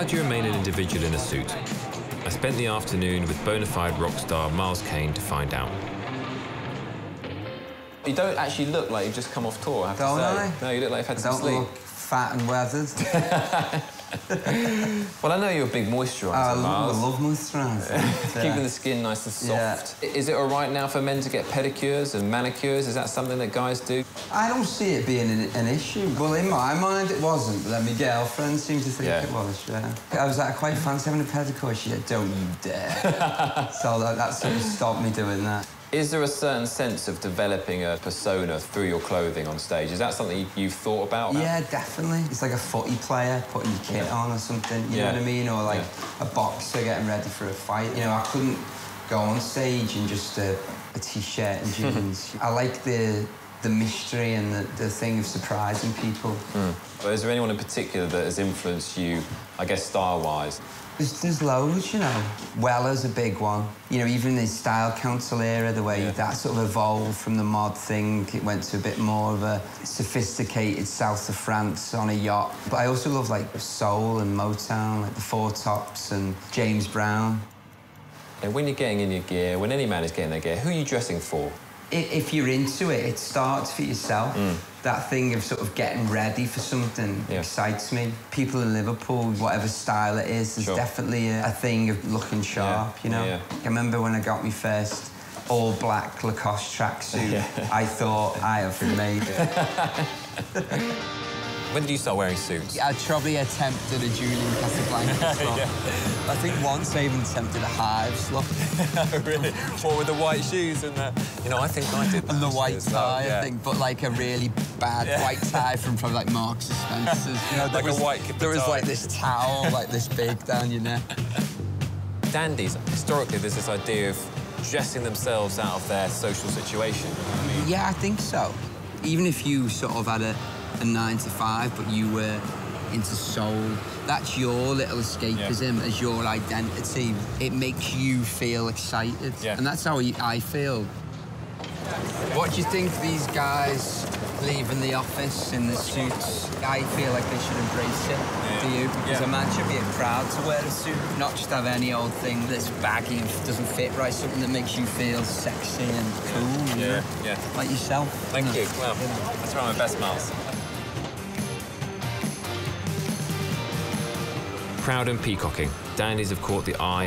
How do you remain an individual in a suit? I spent the afternoon with bona fide rock star Miles Kane to find out. You don't actually look like you've just come off tour, I have Don't to say. I? No, you look like you've had I some don't sleep. look fat and weathered. Well, I know you're a big moisturiser, I love, I love moisturiser. Keeping the skin nice and Yeah. soft. Is it all right now for men to get pedicures and manicures? Is that something that guys do? I don't see it being an, an issue. Well, in my mind, it wasn't, but then my girlfriend seemed to think Yeah. it was, yeah. I was like, I quite fancy having a pedicure. She said, don't you dare. so that, that sort of stopped me doing that. Is there a certain sense of developing a persona through your clothing on stage? Is that something you- you've thought about? now? Yeah, definitely. It's like a footy player putting your kit on or something, you Yeah. know what I mean? Or like Yeah. a boxer getting ready for a fight. You know, I couldn't go on stage in just a, a t-shirt and jeans. I like the the mystery and the, the thing of surprising people. Hmm. But is there anyone in particular that has influenced you, I guess, style-wise? There's, there's loads, you know. Weller's a big one. You know, even the style council era, the way Yeah. that sort of evolved from the mod thing, it went to a bit more of a sophisticated south of France on a yacht. But I also love like soul and Motown, like the Four Tops and James Brown. And when you're getting in your gear, when any man is getting their gear, who are you dressing for? If you're into it, it starts for yourself. That thing of sort of getting ready for something Mm. Yeah. excites me. People in Liverpool, whatever style it is, there's Sure. definitely a, a thing of looking sharp, you know? Yeah. I remember when I got my first all black Lacoste tracksuit, Yeah. I thought I have made it. When did you start wearing suits? I probably attempted a Julian Casablanca look. I think once I even attempted a Hives look. really? What with the white shoes and the... You know, I think I did that And the white as well, tie, yeah. I think, but like a really bad Yeah. white tie from probably like Marks and Spencer's. You know, Like a was, white There was like this towel, like this big down your neck. Dandies, historically, there's this idea of dressing themselves out of their social situation. Yeah, I think so. Even if you sort of had a, a nine to five, but you were into soul, that's your little escapism as your identity. It makes you feel excited. Yeah. And that's how I feel. What do you think these guys leaving the office in the suits? I feel like they should embrace it. Do you? Because Yeah. a man should be proud to wear a suit, not just have any old thing that's baggy and doesn't fit right, something that makes you feel sexy and cool. know? yeah. Like yourself. Thank you. Well, that's try my best, Miles. Proud and peacocking, dandies have caught the eye